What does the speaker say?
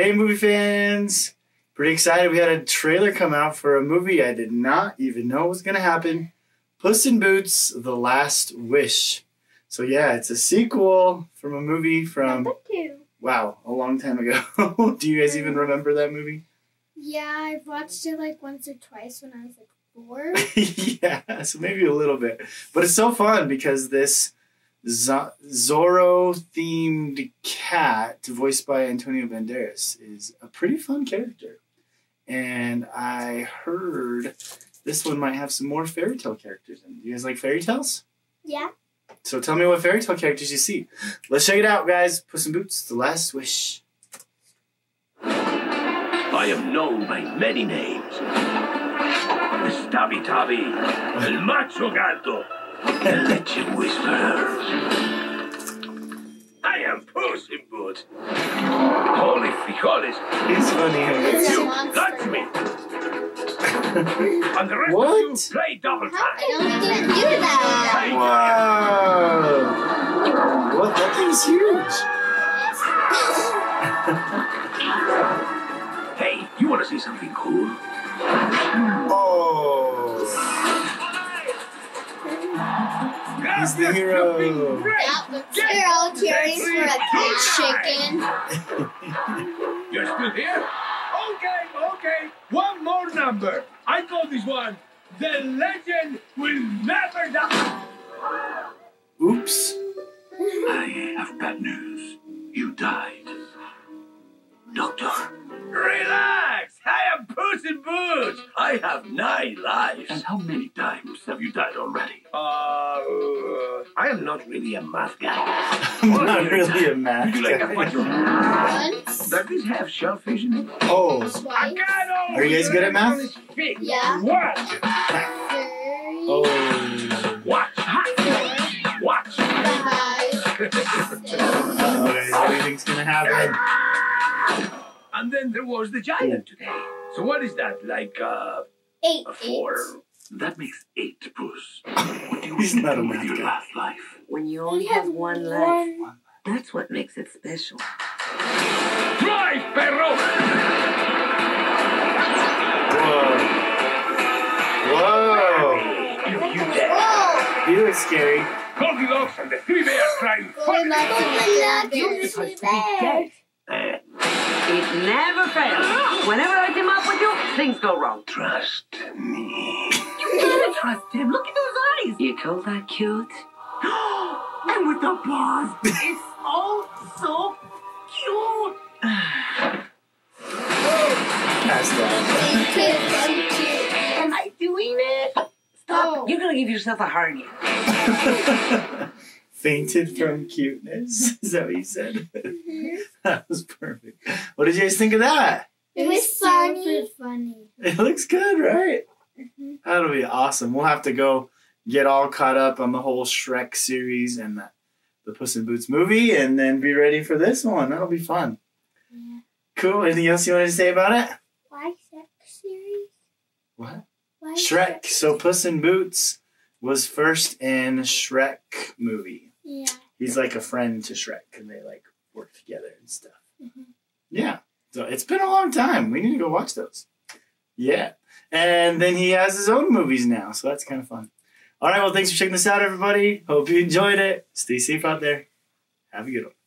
Hey, movie fans! Pretty excited. We had a trailer come out for a movie I did not even know was going to happen Puss in Boots The Last Wish. So, yeah, it's a sequel from a movie from, oh, wow, a long time ago. Do you guys even mm-hmm. remember that movie? Yeah, I've watched it like once or twice when I was like four. yeah, so maybe a little bit. But it's so fun because this Z- Zorro themed cat, voiced by Antonio Banderas, is a pretty fun character. And I heard this one might have some more fairy tale characters in it. You guys like fairy tales? yeah. So tell me what fairy tale characters you see. Let's check it out, guys. Puss in Boots, The Last Wish. I am known by many names. The Stabby Tabby, El Macho Gato, the Legend Whisperer. I am Puss in Boots. Holy frijoles, He's funny. It's a you monster. got me. And the rest What? of you play double How time. I don't even do that. Whoa! What? That thing's huge. Hey, you want to see something cool? Oh! He's the hero. That looks They're all cheering for a cake chicken. You're still here? Okay, okay. One more number. I call this one The Legend Will Never Die. Oops. I have bad news. You died. Puss in Boots! I have nine lives. And how many times have you died already? Uh, I am not really a math guy. I'm not really a math Would you like a guy. punch? Once, Does this have shellfish in it? Oh, twice, Are you guys good at math? Yeah. Watch! three, oh. Watch! Watch! five, six. Uh-oh, guys, everything's gonna happen. And then there was the giant today. So what is that? Like uh, Eight. a four? That makes eight, Puss. What do you He's want not to a do with your last life? When you only have one life, that's what makes it special. Drive, perro! Whoa. If you dare. Whoa! He looks scary. Goldilocks and the three bears trying Going up to the bears. Dead. Eh, It never fails. Whenever I things go wrong. Trust me. You gotta trust him. Look at those eyes. You call that cute? and with the paws, it's all so cute. Passed out. Am I doing it? Stop. Oh. You're gonna give yourself a hernia. Fainted from cuteness. Is that what you said? that was perfect. What did you guys think of that? Funny. funny. It looks good, right? Mhm. That'll be awesome. We'll have to go get all caught up on the whole Shrek series and the, the Puss in Boots movie and then be ready for this one. That'll be fun. Yeah. Cool. Anything else you wanted to say about it? Why sex series? What? Why Shrek. sex? So Puss in Boots was first in Shrek movie. Yeah. He's like a friend to Shrek and they like work together and stuff. Mhm. Yeah. So it's been a long time. We need to go watch those. Yeah. And then he has his own movies now, so that's kind of fun. All right, well, thanks for checking this out, everybody. Hope you enjoyed it. Stay safe out there. Have a good one.